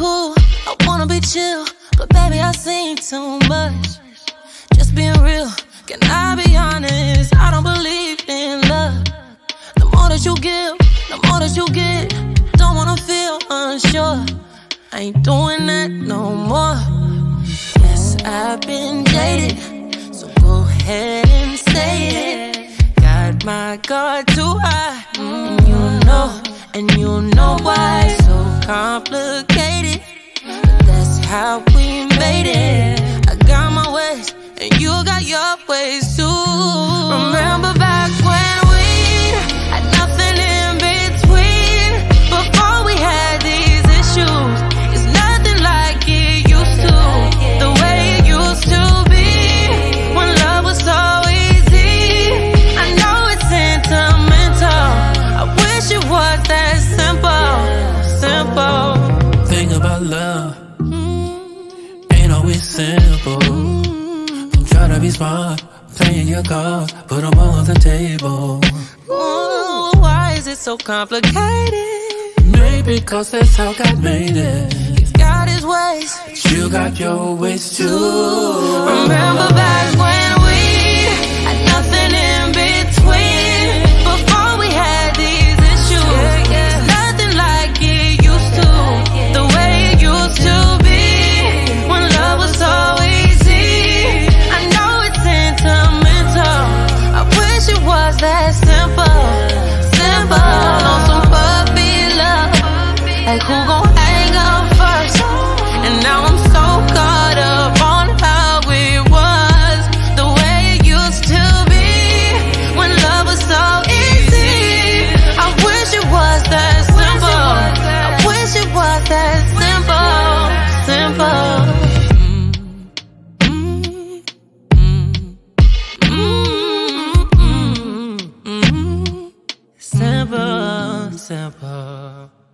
cool, I wanna be chill, but baby, I seen too much. Just being real, can I be honest? I don't believe in love. The more that you give, the more that you get. Don't wanna feel unsure. I ain't doing that no more. Yes, I've been jaded, so go ahead and say it. Got my guard too high, and you know, and you know why. So complicated, how we made it. I got my ways, and you got your ways too. Remember back when we had nothing in between before we had these issues. It's nothing like it used to, the way it used to be when love was so easy. I know it's sentimental. I wish it was that simple, simple. Thing about love mm. Always simple. Don't try to be smart, playing your cards, put them all on the table. Ooh, why is it so complicated? Maybe cause that's how God made it. He's got his ways. You got your ways too. That simple, simple. On some puppy love, like who gon' simple.